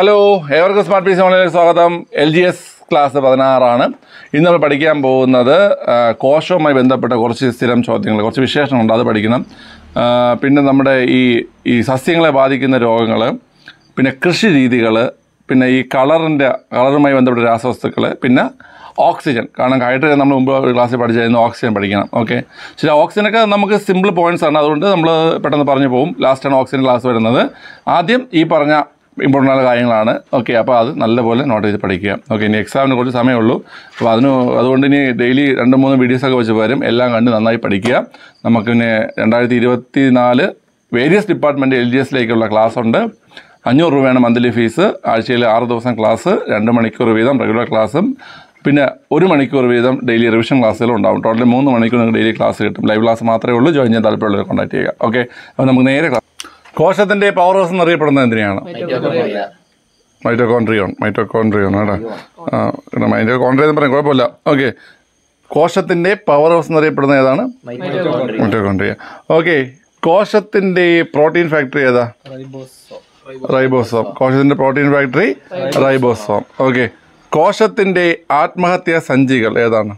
Hello ഏവർക്കും smart piece ഓൺലൈനിലേക്ക് സ്വാഗതം. എൽ ജി എസ് ക്ലാസ് പതിനാറാണ്. ഇന്ന് നമ്മൾ പഠിക്കാൻ പോകുന്നത് കോശവുമായി ബന്ധപ്പെട്ട കുറച്ച് സ്ഥിരം ചോദ്യങ്ങൾ കുറച്ച് വിശേഷങ്ങളുണ്ട് അത് പഠിക്കണം. പിന്നെ നമ്മുടെ ഈ ഈ സസ്യങ്ങളെ ബാധിക്കുന്ന രോഗങ്ങൾ പിന്നെ കൃഷി രീതികൾ പിന്നെ ഈ കളറിന്റെ കളറുമായി ബന്ധപ്പെട്ട രാസവസ്തുക്കൾ പിന്നെ ഓക്സിജൻ. കാരണം ഹൈഡ്രജൻ നമ്മൾ മുമ്പ് ക്ലാസ്സിൽ പഠിച്ചായിരുന്നു ഓക്സിജൻ പഠിക്കണം ഓക്കെ? ശരി ഓക്സിജനൊക്കെ നമുക്ക് സിമ്പിൾ പോയിന്റ്സ് ആണ് അതുകൊണ്ട് നമ്മൾ പെട്ടെന്ന് പറഞ്ഞു പോകും ലാസ്റ്റാണ് ഓക്സിജൻ ക്ലാസ് വരുന്നത്. ആദ്യം ഈ പറഞ്ഞ ഇമ്പോർട്ടന്റ് ആയ കാര്യങ്ങളാണ്. ഓക്കെ അപ്പോൾ അത് നല്ലപോലെ നോട്ട് ചെയ്ത് പഠിക്കുക. ഓക്കെ ഇനി എക്സാമിന് കുറച്ച് സമയമുള്ളൂ. അപ്പോൾ അതിന് അതുകൊണ്ട് ഇനി ഡെയിലി രണ്ട് മൂന്ന് വീഡിയോസൊക്കെ വെച്ച് പോരും എല്ലാം കണ്ട് നന്നായി പഠിക്കുക. നമുക്ക് പിന്നെ രണ്ടായിരത്തി ഇരുപത്തി നാല് വേരിയസ് ഡിപ്പാർട്ട്മെന്റ് എൽ ജി എസിലേക്കുള്ള ക്ലാസ് ഉണ്ട്. അഞ്ഞൂറ് രൂപയാണ് മന്ത്ലി ഫീസ് ആഴ്ചയിൽ ആറ് ദിവസം ക്ലാസ് രണ്ട് മണിക്കൂർ വീതം റെഗുലർ ക്ലാസ്സും പിന്നെ ഒരു മണിക്കൂർ വീതം ഡെയിലി റിവിഷൻ ക്ലാസ്സുകളും ഉണ്ടാവും. ടോട്ടലി മൂന്ന് മണിക്കൂർ നിങ്ങൾക്ക് ഡെയിലി ക്ലാസ് കിട്ടും. ലൈവ് ക്ലാസ് മാത്രമേ ഉള്ളൂ. ജോയിൻ ചെയ്യാൻ താല്പര്യമുള്ളവർ കോൺടാക്ട് ചെയ്യുക. ഓക്കെ അപ്പോൾ നമുക്ക് നേരെ ക്ലാസ് കോശത്തിന്റെ പവർ ഹൗസ് എന്നറിയപ്പെടുന്നത് എന്തിനാണ് മൈറ്റോകോൺട്രിയോൺ മൈറ്റോകോൺട്രിയോൺ കേട്ടോ മൈറ്റോകോൺട്രിയ എന്ന് പറയാം കുഴപ്പമില്ല. ഓക്കെ കോശത്തിന്റെ പവർ ഹൗസ് എന്നറിയപ്പെടുന്നത് ഏതാണ്? മൈറ്റോകോൺട്രിയ ഓക്കെ കോശത്തിന്റെ പ്രോട്ടീൻ ഫാക്ടറി ഏതാ? റൈബോസോം കോശത്തിന്റെ പ്രോട്ടീൻ ഫാക്ടറി റൈബോസോം ഓക്കെ കോശത്തിന്റെ ആത്മഹത്യാ സഞ്ചികൾ ഏതാണ്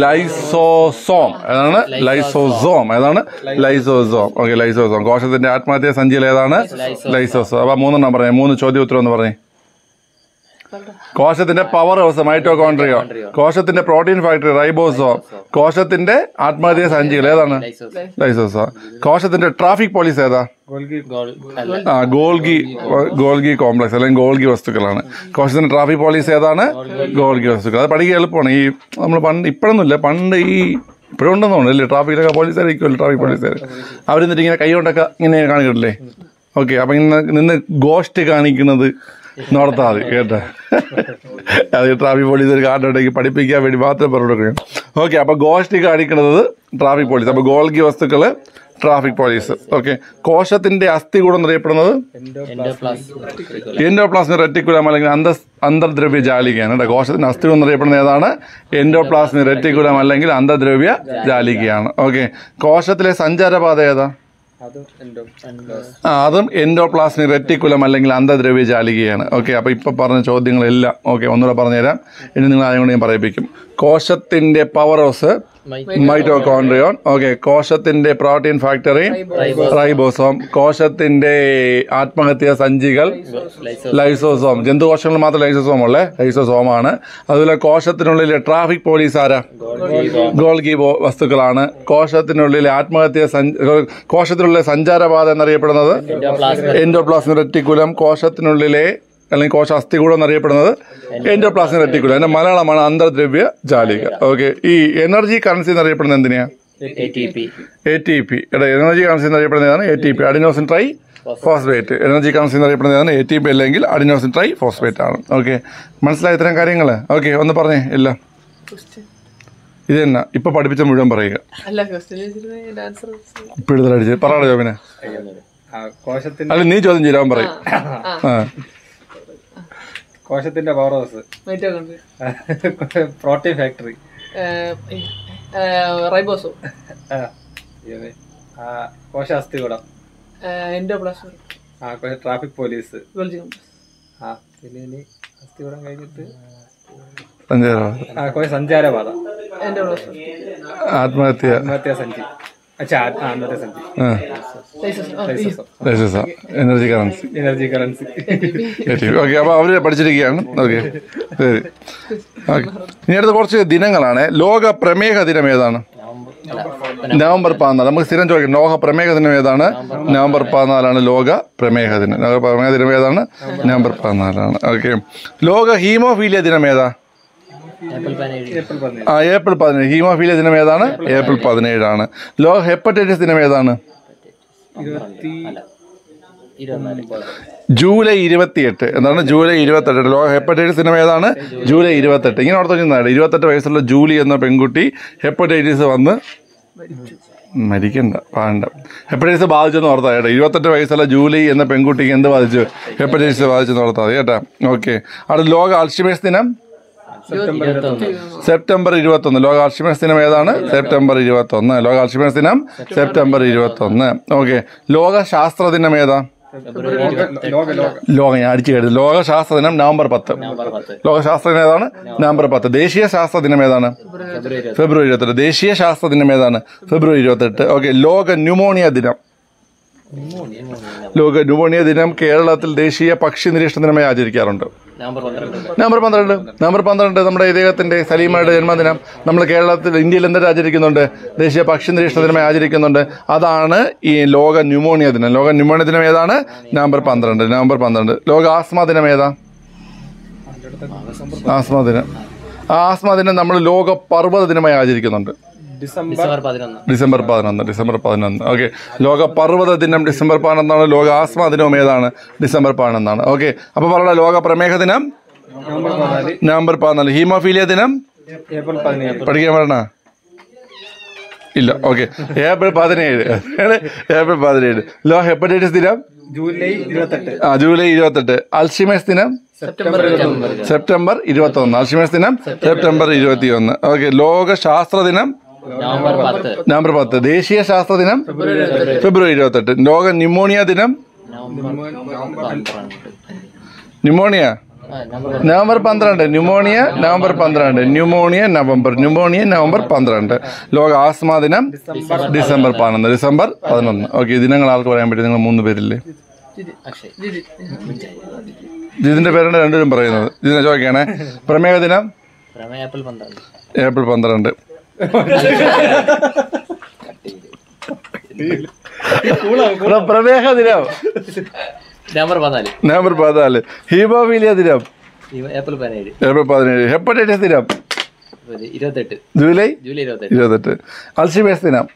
ലൈസോസോം. ഏതാണ്? ലൈസോസോം. ഏതാണ്? ലൈസോസോം. Okay lysosome. കോശത്തിന്റെ ആത്മഹത്യാ സഞ്ചിയിൽ ഏതാണ് ലൈസോസോം. അപ്പൊ മൂന്നെണ്ണം പറഞ്ഞേ. മൂന്ന് ചോദ്യ ഉത്തരം എന്ന് പറഞ്ഞേ. കോശത്തിന്റെ പവർ ഹൗസ് മൈറ്റോകോൺട്രിയോ കോശത്തിന്റെ പ്രോട്ടീൻ ഫാക്ടറി റൈബോസോം കോശത്തിന്റെ ആത്മഹത്യ. സഞ്ചികൾ ഏതാണ്? ലൈസോസോ കോശത്തിന്റെ ട്രാഫിക് പോലീസ് ഏതാ? ആ ഗോൾഗി. ഗോൾഗി കോംപ്ലക്സ് അല്ലെങ്കിൽ ഗോൾഗി വസ്തുക്കളാണ്. കോശത്തിന്റെ ട്രാഫിക് പോലീസ് ഏതാണ്? ഗോൾഗി. വസ്തുക്കൾ. അത് പഠിക്കുക എളുപ്പമാണ്. ഈ നമ്മൾ പണ്ട് ഇപ്പോഴൊന്നുമില്ല. പണ്ട് ഈ ഇപ്പോഴുണ്ടെന്ന് തോന്നുന്നു തോന്നുന്നില്ലേ ട്രാഫിക്കിലൊക്കെ പോലീസുകാരിക്കുമല്ലോ ട്രാഫിക് പോലീസുകാർ അവരെന്നിട്ട് ഇങ്ങനെ കൈ കൊണ്ടൊക്കെ ഇങ്ങനെ കാണിക്കട്ടില്ലേ ഓക്കെ അപ്പം ഇന്ന് നിന്ന് ഗോസ്റ്റ് കാണിക്കുന്നത് നോർത്താൽ മതി കേട്ടോ. അത് ട്രാഫിക് പോലീസ് ഒരു കാർഡുണ്ടെങ്കിൽ പഠിപ്പിക്കാൻ വേണ്ടി മാത്രം പറഞ്ഞു കൊടുക്കുകയാണ്. ഓക്കെ അപ്പോൾ ഗോഷ്ടി കാണിക്കുന്നത് ട്രാഫിക് പോലീസ് അപ്പോൾ ഗോൾഗി വസ്തുക്കൾ ട്രാഫിക് പോലീസ് ഓക്കെ കോശത്തിന്റെ അസ്ഥി കൂടെ എന്നറിയപ്പെടുന്നത് എൻഡോപ്ലാസ്മിക് റെറ്റിക്കുലം അല്ലെങ്കിൽ അന്ത അന്തർദ്രവ്യ ജാലികയാണ്. കേട്ടോ കോശത്തിന്റെ അസ്ഥി കൂടെ എന്നറിയപ്പെടുന്നത് ഏതാണ്? എൻഡോപ്ലാസ്മിക് റെറ്റിക്കുലം അല്ലെങ്കിൽ അന്തർദ്രവ്യ ജാലികയാണ്. ഓക്കെ കോശത്തിലെ സഞ്ചാരപാത ഏതാ? അതും എൻഡോപ്ലാസ്മിക് റെറ്റിക്കുലം അല്ലെങ്കിൽ അന്ധദ്രവ്യ ജാലികയാണ്. ഓക്കെ അപ്പോൾ ഇപ്പോൾ പറഞ്ഞ ചോദ്യങ്ങളെല്ലാം ഓക്കെ ഒന്നുകൂടെ പറഞ്ഞുതരാം. ഇനി നിങ്ങൾ ആദ്യം കൂടി ഞാൻ പറയിപ്പിക്കും. കോശത്തിന്റെ പവർ ഹൗസ് മൈറ്റോകോൺട്രിയോൺ ഓക്കെ കോശത്തിന്റെ പ്രോട്ടീൻ ഫാക്ടറി റൈബോസോം. കോശത്തിന്റെ ആത്മഹത്യ സഞ്ചികൾ ലൈസോസോം. ജന്തുകോശങ്ങൾ മാത്രം ലൈസോസോം ഉള്ളേ? ലൈസോസോമാണ്. അതുപോലെ കോശത്തിനുള്ളിലെ ട്രാഫിക് പോലീസ് ആരാ? ഗോൾഗി വസ്തുക്കളാണ്. കോശത്തിനുള്ളിലെ ആത്മഹത്യ കോശത്തിനുള്ളിലെ സഞ്ചാരപാത എന്നറിയപ്പെടുന്നത്? Endoplasmic reticulum. കോശത്തിനുള്ളിലെ അല്ലെങ്കിൽ കോശ അസ്ഥികൂടം എന്നറിയപ്പെടുന്നത് എൻഡോപ്ലാസ്മിക് റെറ്റിക്കുലം അതിന്റെ മലയാളമാണ് അന്തർദ്രവ്യ ജാലിക. ഓക്കെ ഈ എനർജി കറൻസി എന്നറിയപ്പെടുന്നത് എന്തിനാ? എ ടി പി എടാ energy currency എന്നറിയപ്പെടുന്നതാണ് A T P adenosine triphosphate energy currency എന്നറിയപ്പെടുന്നതാണ് A T P അല്ലെങ്കിൽ അഡിനോസിൻ ട്രൈ ഫോസ്ഫേറ്റ് ആണ്. ഓക്കെ മനസ്സിലായി ഇത്തരം കാര്യങ്ങൾ ഓക്കെ ഒന്ന് പറഞ്ഞേ ഇല്ല. ഇത് തന്നെ. ഇപ്പൊ പഠിപ്പിച്ച മുഴുവൻ പറയുക. ഇപ്പൊ എഴുതലടിച്ച് പറയണ ജോബിനെ. ആ, കോശത്തിന്റെ അല്ല നീ ചോദ്യം ചെയ്യാൻ പറയും. ആ. കോശത്തിന്റെ power house protein factory ribosome കോശ അസ്ഥികൂടം എൻഡോപ്ലാസ്മിക് ട്രാഫിക് പോലീസ് ആ പിന്നെ ഇനി അസ്ഥികൂടം കഴിഞ്ഞിട്ട്? സഞ്ചാരപാത സഞ്ചാരപാത എൻഡോപ്ലാസ്മിക് ആത്മഹത്യ. ആത്മഹത്യാ സഞ്ചി. Energy currency energy currency okay അപ്പോൾ അവർ പഠിച്ചിരിക്കുകയാണ്. ഓക്കെ ശരി. ഓക്കെ ഇനി അടുത്ത കുറച്ച് ദിനങ്ങളാണ്. ലോക പ്രമേഹ ദിനം ഏതാണ്? നവംബർ പതിനാല്. നമുക്ക് സ്ഥിരം ചോദിക്കാം. ലോക പ്രമേഹ ദിനം ഏതാണ്? നവംബർ പതിനാലാണ് ലോക പ്രമേഹ ദിനം. ലോക പ്രമേഹ ദിനം ഏതാണ്? നവംബർ പതിനാലാണ്. ഓക്കെ ലോക ഹീമോഫീലിയ ദിനം ഏതാ? ആ ഏപ്രിൽ പതിനേഴ്. ഹീമോഫീലിയ ദിനം ഏതാണ്? ഏപ്രിൽ പതിനേഴാണ്. ലോ ഹെപ്പറ്റൈറ്റിസ് ദിനം ഏതാണ്? ഇരുപത്തി ജൂലൈ ഇരുപത്തിയെട്ട്. എന്താണ്? ജൂലൈ ഇരുപത്തെട്ട്. ലോ ഹെപ്പറ്റൈറ്റിസ് ദിനം ഏതാണ്? ജൂലൈ ഇരുപത്തെട്ട്. ഇങ്ങനെ ഓർത്ത് വെച്ചിരുന്നാണ് ഇരുപത്തെട്ട് വയസ്സുള്ള ജൂലി എന്ന പെൺകുട്ടി ഹെപ്പറ്റൈറ്റിസ് വന്ന് മരിക്കണ്ട പാണ്ട. ഹെപ്പറ്റൈറ്റിസ് ബാധിച്ചെന്ന് ഓർത്താ കേട്ടോ. ഇരുപത്തെട്ട് വയസ്സുള്ള ജൂലി എന്ന പെൺകുട്ടിക്ക് എന്ത് ബാധിച്ചു? ഹെപ്പറ്റൈറ്റിസ് ബാധിച്ചെന്ന് ഓർത്താ മതി കേട്ടോ. ഓക്കെ അവിടെ ലോക അൾഷിമേഴ്സ് ദിനം? സെപ്റ്റംബർ ഇരുപത്തി ഒന്ന് ഇരുപത്തൊന്ന്. ലോക അൽഷിമേഴ്സ് ദിനം ഏതാണ്? സെപ്റ്റംബർ ഇരുപത്തൊന്ന്. ലോക അൽഷിമേഴ്സ് ദിനം സെപ്റ്റംബർ ഇരുപത്തി ഒന്ന് ഓക്കെ. ലോക ശാസ്ത്ര ദിനം ഏതാ? ലോക ലോക ലോക ഞാൻ അടിച്ചു കഴിഞ്ഞു ലോക ശാസ്ത്ര ദിനം നവംബർ പത്ത്. ലോക ശാസ്ത്ര ദിനം ഏതാണ്? നവംബർ പത്ത്. ദേശീയ ശാസ്ത്ര ദിനം ഏതാണ്? ഫെബ്രുവരി ഇരുപത്തി ഫെബ്രുവരി ഇരുപത്തെട്ട് ദേശീയ ശാസ്ത്ര ദിനം ഏതാണ്? ഫെബ്രുവരി ഇരുപത്തെട്ട്. ഓക്കെ. ലോക ന്യൂമോണിയ ദിനം. ലോക ന്യൂമോണിയ ദിനം കേരളത്തിൽ ദേശീയ പക്ഷി നിരീക്ഷണ ദിനമായി ആചരിക്കാറുണ്ട്. നവംബർ പന്ത്രണ്ട്. നവംബർ പന്ത്രണ്ട്. നമ്മുടെ ഇദ്ദേഹത്തിന്റെ സലീമയുടെ ജന്മദിനം. നമ്മൾ കേരളത്തിൽ ഇന്ത്യയിൽ എന്തൊരു ആചരിക്കുന്നുണ്ട്? ദേശീയ പക്ഷി നിരീക്ഷണ ദിനമായി ആചരിക്കുന്നുണ്ട്. അതാണ് ഈ ലോക ന്യൂമോണിയ ദിനം. ലോക ന്യൂമോണിയ ദിനം ഏതാണ്? നവംബർ പന്ത്രണ്ട്. നവംബർ പന്ത്രണ്ട്. ലോക ആസ്മ ദിനം ഏതാ? ആസ്മ ദിനം. ആ ആസ്മ ദിനം നമ്മൾ ലോക പർവത ദിനമായി ആചരിക്കുന്നുണ്ട്. ഡിസംബർ പതിനൊന്ന്. ഡിസംബർ പതിനൊന്ന് ഡിസംബർ പതിനൊന്ന്. ഓക്കെ. ലോക പർവത ദിനം ഡിസംബർ പതിനൊന്നാണ് ലോക ആസ്മ ദിനവും ഏതാണ്? ഡിസംബർ പതിനൊന്നാണ്. ഓക്കെ. അപ്പോൾ പറയണ ലോക പ്രമേഹ ദിനം? നവംബർ പതിനാല്. ഹീമോഫീലിയ ദിനം? ഏപ്രിൽ പതിനേഴ്. പഠിക്കാൻ പറഞ്ഞ ഇല്ല. ഓക്കെ. ഏപ്രിൽ പതിനേഴ്. ഏപ്രിൽ പതിനേഴ്. ലോ ഹെപ്പറ്റൈറ്റിസ് ദിനം? ജൂലൈ ഇരുപത്തെട്ട്. ആ ജൂലൈ ഇരുപത്തെട്ട്. അൽഷിമേസ് ദിനം? സെപ്റ്റംബർ ഇരുപത്തൊന്ന്. സെപ്റ്റംബർ അൽഷിമേസ് ദിനം? സെപ്റ്റംബർ ഇരുപത്തിയൊന്ന്. ഓക്കെ. ലോക ശാസ്ത്ര ദിനം? നവംബർ പത്ത്. ദേശീയ ശാസ്ത്ര ദിനം? ഫെബ്രുവരി ഇരുപത്തെട്ട്. ലോക ന്യൂമോണിയ ദിനം? ന്യൂമോണിയ? നവംബർ പന്ത്രണ്ട്. ന്യൂമോണിയ നവംബർ പന്ത്രണ്ട്. Pneumonia November. ന്യൂമോണിയ നവംബർ പന്ത്രണ്ട്. ലോക ആസ്മ ദിനം? ഡിസംബർ പതിനൊന്ന്. ഡിസംബർ പതിനൊന്ന്. ഓക്കെ ദിനങ്ങൾ ആൾക്ക് പറയാൻ പറ്റും. നിങ്ങൾ മൂന്ന് പേരില്ലേ? ജിതിന്റെ പേരാണ് രണ്ടുപേരും പറയുന്നത്. ജിതിനെ ചോദിക്കണേ. പ്രമേഹ ദിനം? പ്രമേയ ഏപ്രിൽ പന്ത്രണ്ട്. ഏപ്രിൽ പന്ത്രണ്ട്. പ്രമേഹ ദിനം. നവംബർ പതിനാല്. നവംബർ പതിനാല്. ഹീമോഫീലിയ ദിനം. ഏപ്രിൽ പതിനേഴ്. ഏപ്രിൽ പതിനേഴ്. ഹെപ്പറ്റൈറ്റിസ് ദിനം. ഇരുപത്തെട്ട്. ജൂലൈ ജൂലൈ ഇരുപത്തെട്ട്. ഇരുപത്തെട്ട്. അൽഷിമേഴ്സ് ദിനം.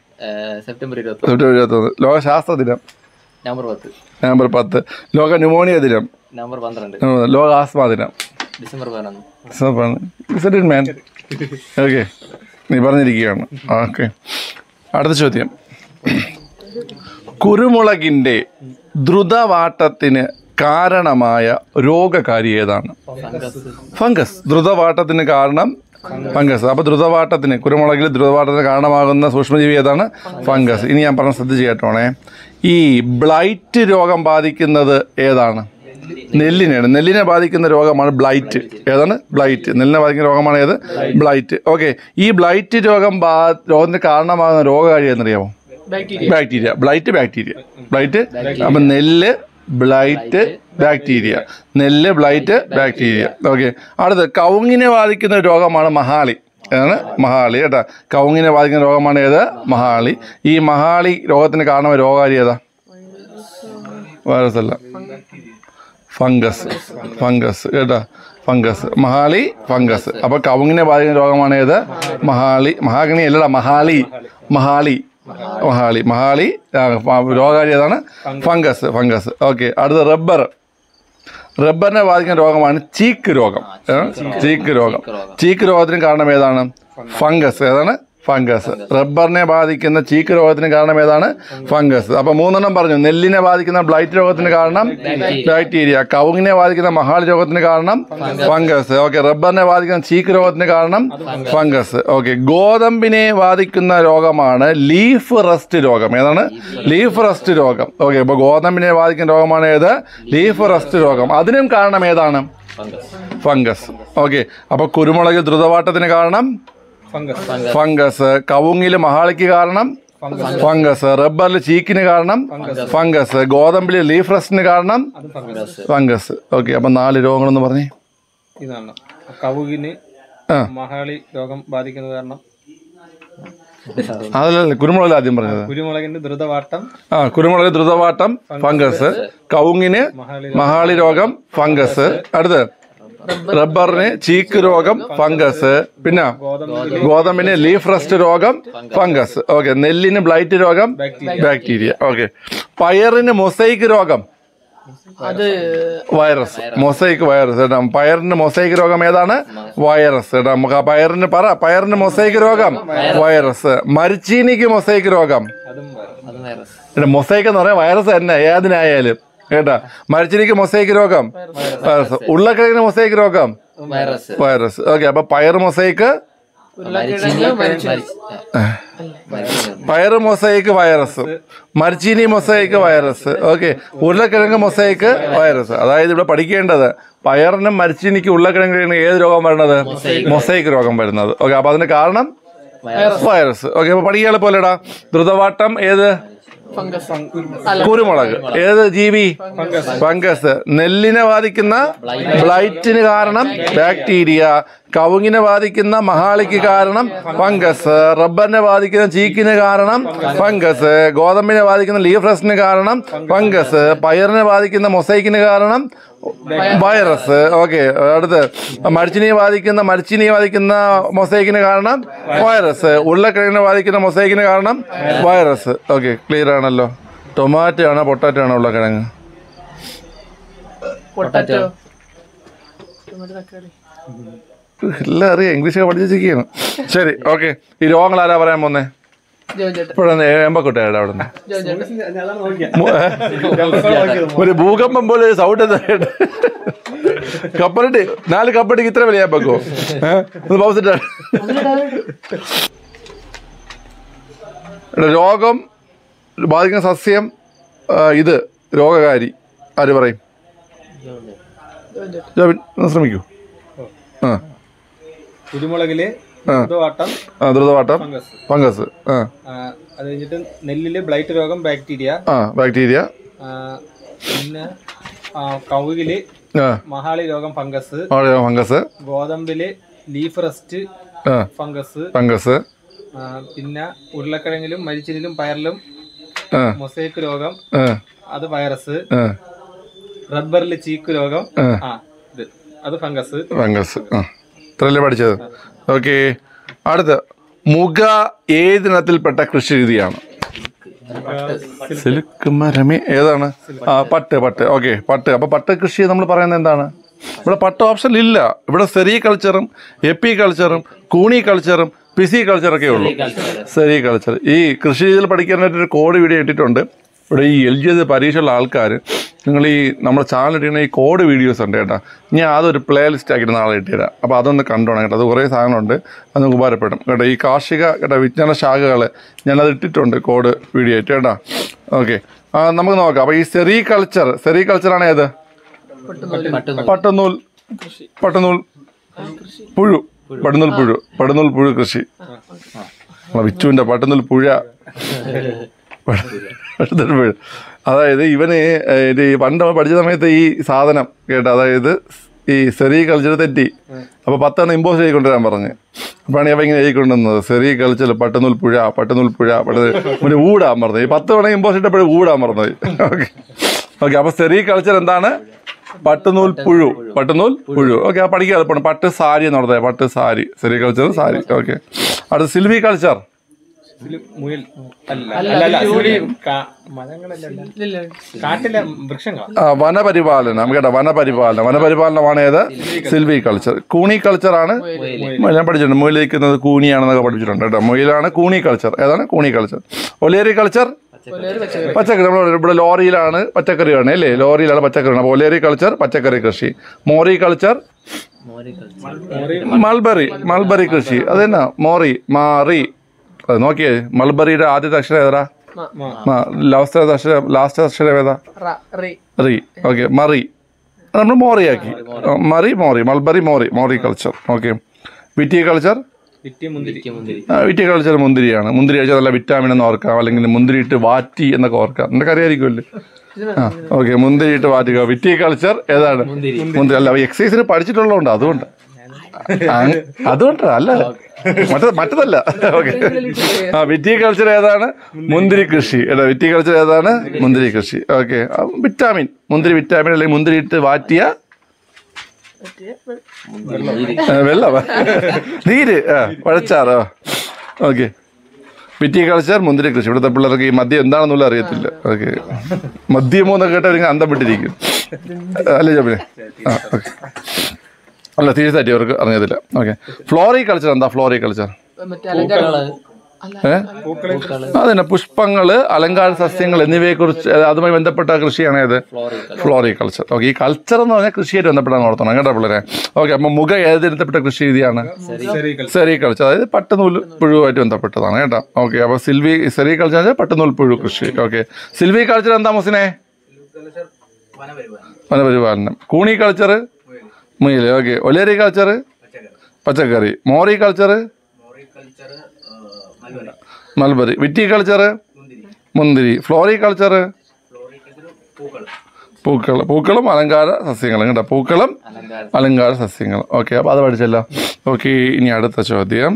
സെപ്റ്റംബർ ഇരുപത്തി സെപ്റ്റംബർ ഇരുപത്തൊന്ന്. ലോക ശാസ്ത്ര ദിനം. നവംബർ പത്ത്. നവംബർ പത്ത്. ലോക ന്യൂമോണിയ ദിനം. നവംബർ പന്ത്രണ്ട്. ലോക ആസ്മ ദിനം. ഡിസംബർ പതിനൊന്ന്. മാൻ ഓക്കെ നീ പറഞ്ഞിരിക്കുകയാണ് ഓക്കെ. അടുത്ത ചോദ്യം. കുരുമുളകിന്റെ ദ്രുതവാട്ടത്തിന് കാരണമായ രോഗകാരി ഏതാണ്? ഫംഗസ്. ദ്രുതവാട്ടത്തിന് കാരണം ഫംഗസ്. അപ്പോൾ ദ്രുതവാട്ടത്തിന് കുരുമുളകിൽ ദ്രുതവാട്ടത്തിന് കാരണമാകുന്ന സൂക്ഷ്മജീവി ഏതാണ്? ഫംഗസ്. ഇനി ഞാൻ പറഞ്ഞ ശ്രദ്ധിച്ച് കേട്ടോണേ. ഈ ബ്ലൈറ്റ് രോഗം ബാധിക്കുന്നത് ഏതാണ്? നെല്ലിനെയാണ്. നെല്ലിനെ ബാധിക്കുന്ന രോഗമാണ് ബ്ലൈറ്റ്. ഏതാണ്? ബ്ലൈറ്റ്. നെല്ലിനെ ബാധിക്കുന്ന രോഗമാണ് ഏത്? ബ്ലൈറ്റ്. ഓക്കെ. ഈ ബ്ലൈറ്റ് രോഗം ബാ രോഗത്തിന് കാരണമാകുന്ന രോഗകാരി എന്നറിയാമോ bacteria bacteria blight bacteria blight? അപ്പം നെല്ല് ബ്ലൈറ്റ് ബാക്ടീരിയ നെല്ല് ബ്ലൈറ്റ് ബാക്ടീരിയ ഓക്കെ. അടുത്ത് കൗങ്ങിനെ ബാധിക്കുന്ന രോഗമാണ് മഹാളി. ഏതാണ്? മഹാളി കേട്ടോ. കൗങ്ങിനെ ബാധിക്കുന്ന രോഗമാണ് ഏത്? മഹാളി. ഈ മഹാളി രോഗത്തിന് കാരണം രോഗകാരി ഏതാ? വൈറസ് അല്ല. ഫംഗസ്. ഫംഗസ് കേട്ടോ? ഫംഗസ്. മഹാളി ഫംഗസ്. അപ്പൊ കവുങ്ങിനെ ബാധിക്കുന്ന രോഗമാണ് ഏത്? മഹാളി മഹാഗണി അല്ലടാ മഹാളി മഹാളി മഹാളി മഹാളി രോഗാരി ഏതാണ്? ഫംഗസ്. ഫംഗസ് ഓക്കെ അടുത്ത റബ്ബർ. റബ്ബറിനെ ബാധിക്കുന്ന രോഗമാണ് ചീക്ക് രോഗം? ചീക്ക് രോഗം. ചീക്ക് രോഗത്തിന് കാരണം ഏതാണ്? ഫംഗസ്. ഏതാണ്? ഫംഗസ്. റബ്ബറിനെ ബാധിക്കുന്ന ചീക്ക് രോഗത്തിന് കാരണം ഏതാണ്? ഫംഗസ്. അപ്പൊ മൂന്നെണ്ണം പറഞ്ഞു. നെല്ലിനെ ബാധിക്കുന്ന ബ്ലൈറ്റ് രോഗത്തിന് കാരണം ബാക്ടീരിയ കൗങ്ങിനെ ബാധിക്കുന്ന മഹാളി രോഗത്തിന് കാരണം ഫംഗസ്. ഓക്കെ റബ്ബറിനെ ബാധിക്കുന്ന ചീക്ക് രോഗത്തിന് കാരണം ഫംഗസ്. ഓക്കെ ഗോതമ്പിനെ ബാധിക്കുന്ന രോഗമാണ് ലീഫ് റസ്റ്റ് രോഗം. ഏതാണ്? ലീഫ് റസ്റ്റ് രോഗം. ഓക്കെ ഇപ്പൊ ഗോതമ്പിനെ ബാധിക്കുന്ന രോഗമാണ് ഏത്? ലീഫ് റസ്റ്റ് രോഗം. അതിനും കാരണം ഏതാണ്? ഫംഗസ്. ഫംഗസ്. ഓക്കെ അപ്പൊ കുരുമുളക് ദ്രുതവാട്ടത്തിന് കാരണം ഫംഗസ്. ഫംഗസ്. കവുങ്ങിൽ മഹാളിക്ക് കാരണം ഫംഗസ്. റബ്ബറിൽ ചീക്കിന് കാരണം ഫംഗസ്. ഗോതമ്പിൽ ലീഫ് റസ്റ്റിന് കാരണം ഫംഗസ്. ഫംഗസ്. ഓക്കെ അപ്പൊ നാല് രോഗങ്ങളെന്ന് പറഞ്ഞു. ഇതാണ്. കവുകിന് മഹാളി രോഗം ബാധിക്കുന്നത് കാരണം. അതല്ല കുരുമുളക് ആദ്യം പറഞ്ഞത്? കുരുമുളകിന്റെ ദ്രുതവാട്ടം. ആ കുരുമുളക് ദ്രുതവാട്ടം ഫംഗസ്. കവുങ്ങിന് മഹാളി മഹാളി രോഗം. ഫംഗസ്. അടുത്ത് റബ്ബറിന് ചീക്ക് രോഗം ഫംഗസ് പിന്നെ ഗോതമ്പിന് ലീഫ് റസ്റ്റ് രോഗം ഫംഗസ് ഓക്കെ നെല്ലിന് ബ്ലൈറ്റ് രോഗം ബാക്ടീരിയ ഓക്കെ പയറിന് മൊസൈക്ക് രോഗം. അത് വൈറസ് മൊസൈക്ക് വൈറസ് കേട്ടോ പയറിന് മൊസൈക്ക് രോഗം ഏതാണ്? വൈറസ് കേട്ടോ നമുക്ക് ആ പയറിന് പറ. പയറിന് മൊസൈക്ക് രോഗം. വൈറസ് മരിച്ചീനിക്ക് മൊസൈക്ക് രോഗം. അതും വൈറസ് പിന്നെ മൊസൈക്ക് എന്ന് പറയാൻ വൈറസ് തന്നെ. ഏതിനായാലും. കേട്ടാ? മരിച്ചിരിക്ക് മൊസൈക്ക് രോഗം. വൈറസ്. ഉള്ളക്കിഴങ്ങിന് മൊസൈക്ക് രോഗം? വൈറസ്. വൈറസ്. ഓക്കെ അപ്പൊ പയർ മൊസൈക്ക്? പയർ മൊസൈക്ക് വൈറസ്. മരിച്ചീനി മൊസൈക്ക് വൈറസ്. ഓക്കെ ഉരുളക്കിഴങ്ങ് മൊസൈക്ക് വൈറസ്. അതായത് ഇവിടെ പഠിക്കേണ്ടത് പയറിനും മരിച്ചീനിക്ക് ഉരുളക്കിഴങ്ങിനും ഏത് രോഗം വരുന്നത്? മൊസൈക്ക്. രോഗം വരുന്നത്. ഓക്കെ അപ്പൊ അതിന് കാരണം വൈറസ്. ഓക്കെ അപ്പൊ പഠിക്കാൻ എളുപ്പമല്ലേടാ ദ്രുതവാട്ടം ഏത്? കുരുമുളക്. ഏത് ജീവി? ഫംഗസ്. നെല്ലിനെ ബാധിക്കുന്ന ബ്ലൈറ്റിന് കാരണം ബാക്ടീരിയ. കവുങ്ങിനെ ബാധിക്കുന്ന മഹാളിക്ക് കാരണം ഫംഗസ്. റബ്ബറിനെ ബാധിക്കുന്ന ചീക്കിന് കാരണം ഫംഗസ്. ഗോതമ്പിനെ ബാധിക്കുന്ന ലീഫ് റസ്റ്റിന് കാരണം ഫംഗസ്. പയറിനെ ബാധിക്കുന്ന മൊസൈക്കിന് കാരണം വൈറസ് ഓക്കെ അടുത്ത് മരിച്ചിനെ ബാധിക്കുന്ന മരിച്ചിനെ ബാധിക്കുന്ന മൊസൈക്കിന് കാരണം വൈറസ് ഉരുളക്കിഴങ്ങിനെ ബാധിക്കുന്ന മൊസൈക്കിന് കാരണം വൈറസ് ഓക്കെ ക്ലിയർ ആണല്ലോ. ടൊമാറ്റോ ആണോ പൊട്ടാറ്റോ ആണോ ഉരുളക്കിഴങ്ങ്? തക്കാളി എല്ലാം അറിയാം ഇംഗ്ലീഷൊക്കെ പഠിച്ചിരിക്കുകയാണ് ശരി. ഓക്കെ ഈ രോഗങ്ങൾ ആരാ പറയാൻ പോന്നേ? എമ്പക്കുട്ടയുടെ അവിടെ ഒരു ഭൂകമ്പം പോലെ ഒരു സൗണ്ട്? കപ്പലിട്ട് നാല് കപ്പലിട്ട് ഇത്ര വിലയാ പക്കോ ഒന്ന് രോഗം ബാധിക്കുന്ന സസ്യം ഇത് രോഗകാരി. ആര് പറയും? ജോജേട്ടൻ. ജോബിൻ ഒന്ന് ശ്രമിക്കൂ. ആ. കുരുമുളകിൽ ആ. ദ്രുതവാട്ടം ഫംഗസ്. അത് കഴിഞ്ഞിട്ട് നെല്ലിൽ ബ്ലൈറ്റ് രോഗം ബാക്ടീരിയ. ബാക്ടീരിയ. പിന്നെ കവുകിൽ മഹാളി രോഗം ഫംഗസ്. ഫംഗസ്. ഗോതമ്പിൽ ലീഫ് റസ്റ്റ് ഫംഗസ്. ഫംഗസ്. പിന്നെ ഉരുളക്കിഴങ്ങിലും മരിച്ചിലും പയറിലും മൊസൈക്ക് രോഗം അത് വൈറസ്. റബ്ബറിൽ ചീക്ക് രോഗം ആ. ഇത്. അത് ഫംഗസ്. ഫംഗസ്. ആ. ഇത്രയല്ലേ പഠിച്ചത്? ഓക്കെ. അടുത്ത. മുഗ ഏതിനത്തിൽപ്പെട്ട കൃഷി രീതിയാണ്? സിലുക്ക് മരമേ. ഏതാണ്? ആ പട്ട് പട്ട്. ഓക്കെ പട്ട്. അപ്പൊ പട്ട് കൃഷി നമ്മൾ പറയുന്നത് എന്താണ്? ഇവിടെ പട്ട് ഓപ്ഷൻ ഇല്ല. ഇവിടെ സെറി കൾച്ചറും എപ്പി കൾച്ചറും കൂണി കൾച്ചറും പിസി കൾച്ചറൊക്കെ ഉള്ളൂ. Sericulture. ഈ കൃഷി രീതിയിൽ പഠിക്കാനായിട്ട് ഒരു കോഡ് വീഡിയോ ഇട്ടിട്ടുണ്ട്. ഇവിടെ ഈ എൽ ജി എസ് പരീക്ഷയുള്ള ആൾക്കാർ നിങ്ങൾ ഈ നമ്മൾ ചാനൽ ഇട്ടിരുന്ന ഈ കോഡ് വീഡിയോസ് ഉണ്ട് കേട്ടോ. ഞാൻ അതൊരു പ്ലേ ലിസ്റ്റ് ആക്കിയിട്ട് നാളെ ഇട്ടുതരാം അപ്പോൾ അതൊന്ന് കണ്ടോണം കേട്ടോ. അത് കുറേ സാധനമുണ്ട് അത് നമുക്ക് ഉപകാരപ്പെടും. കേട്ടോ ഈ കാർഷിക കേട്ടോ വിജ്ഞാന ശാഖകൾ ഞാനത് ഇട്ടിട്ടുണ്ട് കോഡ് വീഡിയോ ആയിട്ട് കേട്ടോ. ഓക്കെ നമുക്ക് നോക്കാം. അപ്പോൾ ഈ സെറി കൾച്ചർ സെറി കൾച്ചറാണ് ഏത്? പട്ടനൂൽ. പട്ടനൂൽ. പുഴു. പടനൂൽ പുഴു. പടനൂൽ പുഴു കൃഷി. നമ്മളെ വിച്ചുവിന്റെ പട്ടനൂൽ പുഴ. പട്ടുനൂൽ പുഴ. അതായത് ഇവന് ഇത് പണ്ട് പഠിച്ച സമയത്ത് ഈ സാധനം കേട്ടോ അതായത് ഈ സെറി കൾച്ചർ തെറ്റി. അപ്പോൾ പത്തെണ്ണം ഇമ്പോസ് ചെയ്തുകൊണ്ടുവരാൻ പറഞ്ഞ്. അപ്പോഴാണ് ഇവ ഇങ്ങനെ എഴുതിക്കൊണ്ടുവന്നത് സെറി കൾച്ചർ പട്ടുനൂൽ പുഴ പട്ടുനൂൽ പുഴ പട്ടു ഊടാൻ പറഞ്ഞത്. ഈ പത്ത് പണം ഇമ്പോസ് ഇട്ടപ്പോഴും ഊടാൻ പറഞ്ഞത്. ഓക്കെ ഓക്കെ അപ്പോൾ സെറി കൾച്ചർ എന്താണ്? പട്ടുനൂൽ പുഴു പട്ടുനൂൽ പുഴു. ഓക്കെ പഠിക്കാൻ എളുപ്പമാണ്. പട്ട് സാരി എന്ന് പറഞ്ഞത്. പട്ട് sari sericulture sari. Okay അടുത്ത സിൽവി കൾച്ചർ. മുയൽ അല്ല അല്ല അല്ല ഇതിൽ മരങ്ങളല്ല അല്ല. ഇല്ല കാട്ടിലെ വൃക്ഷങ്ങളാണ് ആ, വനപരിപാലനം. കേട്ടോ വനപരിപാലനം. വനപരിപാലനമാണ് ഏത്? സിൽവി കൾച്ചർ കൂണി കൾച്ചറാണ് ഞാൻ പഠിച്ചിട്ടുണ്ട്. മുയലിക്കുന്നത് കൂണിയാണെന്നൊക്കെ പഠിച്ചിട്ടുണ്ട് കേട്ടോ. മുയിലാണ് കൂണി കൾച്ചർ ഏതാണ്? കൂണി കൾച്ചർ ഒലേരി കൾച്ചർ പച്ചക്കറി. നമ്മൾ ഇവിടെ ലോറിയിലാണ് പച്ചക്കറി വേണേ അല്ലേ? ലോറിയിലാണ് പച്ചക്കറി വേണം അപ്പോൾ ഒലേരി കൾച്ചർ പച്ചക്കറി കൃഷി. മോറി കൾച്ചർ മൾബറി. മൾബറി കൃഷി. അതെന്നാ? മോറി മാറി. അത് നോക്കിയേ മൾബറിയുടെ ആദ്യത്തെ അക്ഷരം ഏതാ ലാസ്റ്റ് അക്ഷരം ലാസ്റ്റ് അക്ഷരം ഏതാ? റി ഓക്കെ മറി. നമ്മൾ മോറിയാക്കി മറി മോറി മൾബറി മോറി. Moriculture okay. വിറ്റി കൾച്ചർ വിറ്റിയ മുന്തിരി. മുന്തിരി. വിറ്റി കൾച്ചർ മുന്തിരിയാണ്. മുന്തിരി കഴിച്ചാൽ നല്ല വിറ്റാമിൻ എന്ന് ഓർക്കാം. അല്ലെങ്കിൽ മുന്തിരി ഇട്ട് വാറ്റി എന്നൊക്കെ ഓർക്കാം. എന്റെ കറിയായിരിക്കുമല്ലേ ആ ഓക്കെ മുന്തിരി ഇട്ട് വാറ്റുക. വിറ്റി കൾച്ചർ ഏതാണ്? മുന്തിരി. അല്ല എക്സസൈസിന് പഠിച്ചിട്ടുള്ളതുകൊണ്ട് അതുകൊണ്ട്. അതുകൊണ്ട് അല്ല. മറ്റേ മറ്റതല്ല. ഓക്കെ. ആ വിറ്റി കൾച്ചർ ഏതാണ്? മുന്തിരി. കൃഷി. അല്ല വിറ്റി കൾച്ചർ ഏതാണ്? മുന്തിരി കൃഷി. ഓക്കെ. വിറ്റാമിൻ. മുന്തിരി വിറ്റാമിൻ അല്ലെങ്കിൽ മുന്തിരി ഇട്ട് വാറ്റിയ വെള്ളം. നീര്. ആ പഴച്ചാറോ ഓക്കെ. വിറ്റി കൾച്ചർ മുന്തിരി കൃഷി. ഇവിടുത്തെ പിള്ളേർക്ക് ഈ മദ്യം എന്താണെന്നുള്ള അറിയത്തില്ല. ഓക്കെ. മദ്യമോ എന്നൊക്കെ കേട്ടാൽ അന്തം വിട്ടിരിക്കും. അല്ലേ ജോബിനെ? ആ ഓക്കെ. അല്ല തീർച്ചയായിട്ടും അവർക്ക് അറിഞ്ഞതില്ല. ഓക്കെ ഫ്ലോറി കൾച്ചർ എന്താ? ഫ്ലോറി കൾച്ചർ അതന്നെ പുഷ്പങ്ങൾ അലങ്കാര സസ്യങ്ങൾ എന്നിവയെ കുറിച്ച് അതുമായി ബന്ധപ്പെട്ട കൃഷിയാണ് ഏത്? ഫ്ലോറി കൾച്ചർ ഓക്കെ ഈ കൾച്ചർ എന്ന് പറഞ്ഞാൽ കൃഷിയായിട്ട് ബന്ധപ്പെട്ടാണ് ഓർത്തണം കേട്ടോ പിള്ളേരെ? ഓക്കെ അപ്പൊ മുഖ ഏത് ബന്ധപ്പെട്ട കൃഷി രീതിയാണ്? സെറികൾച്ചർ അതായത് പട്ടുനൂൽ പുഴുവായിട്ട് ബന്ധപ്പെട്ടതാണ്. കേട്ടോ. ഓക്കെ അപ്പൊ സിൽവി സെറികൾച്ചർ പട്ടുനൂൽ പുഴു കൃഷി. ഓക്കെ സിൽവി കൾച്ചർ എന്താ മുസിനെ? വനപരിപാലനം. കൂണി കൾച്ചർ മുയൽ ഓക്കെ. ഒലേരി കൾച്ചർ പച്ചക്കറി. Moriculture mulberry viticulture മുന്തിരി. ഫ്ലോറി കൾച്ചർ പൂക്കൾ പൂക്കളും അലങ്കാര സസ്യങ്ങളും കേട്ടോ. പൂക്കളും അലങ്കാര സസ്യങ്ങൾ ഓക്കെ അപ്പോൾ അത് പഠിച്ചല്ലോ. ഓക്കെ ഇനി അടുത്ത ചോദ്യം.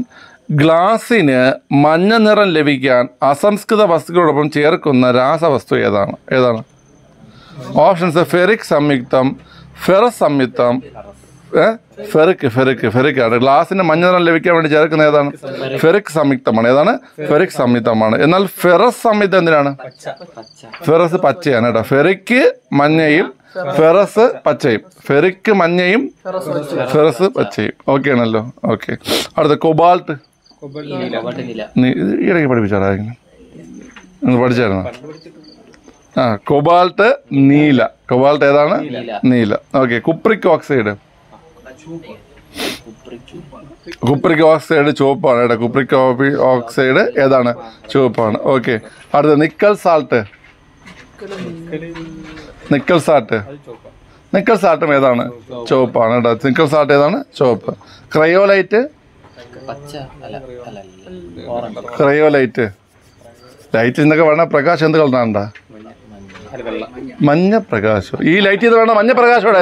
ഗ്ലാസിന് മഞ്ഞ നിറം ലഭിക്കാൻ അസംസ്കൃത വസ്തുക്കളോടൊപ്പം ചേർക്കുന്ന രാസവസ്തു ഏതാണ്? ഏതാണ്? ഓപ്ഷൻസ് ഫെറിക് സംയുക്തം ഫെറസ് സംയുക്തം? Ferric ferric ferric. ആണ് ഗ്ലാസിന് മഞ്ഞ നിറം ലഭിക്കാൻ വേണ്ടി ചേർക്കുന്ന ഏതാണ്? ഫെറിക്. സംയുക്തമാണ്. ഏതാണ്? ഫെറിക് സംയുക്തമാണ്. എന്നാൽ ഫെറസ് സംയുക്തം എന്തിനാണ്? ഫെറസ് പച്ചയാണ് കേട്ടോ. ഫെറിക്ക് മഞ്ഞയും ഫെറസ് പച്ചയും. ഫെറിക്ക് മഞ്ഞയും ഫെറസ് പച്ചയും. ഓക്കെ ആണല്ലോ. ഓക്കെ അടുത്ത കൊബാൾട്ട്. ഈയിടയ്ക്ക് പഠിപ്പിച്ചാടാ പഠിച്ചായിരുന്നോ? ആ കൊബാൾട്ട് നീല. കൊബാൾട്ട് ഏതാണ്? നീല. Okay cupric oxide. Cupric oxide ചുവപ്പാണ് കേട്ടോ. കുപ്രിക് ഓക്സൈഡ് ഏതാണ്? ചുവപ്പാണ്. ഓക്കെ അടുത്ത nickel salt. Nickel salt. Nickel സാൾട്ടും ഏതാണ്? ചുവപ്പാണ് കേട്ടോ. നിക്കൽ സാൾട്ട് ഏതാണ്? ചുവപ്പ്. ക്രയോലൈറ്റ്? ക്രയോലൈറ്റ്. ലൈറ്റ് എന്നൊക്കെ പറഞ്ഞാൽ പ്രകാശം എന്ത് കളറാണ്ട? മഞ്ഞ പ്രകാശം. ഈ ലൈറ്റ് ചെയ്ത് വേണം മഞ്ഞ പ്രകാശം ഇവിടെ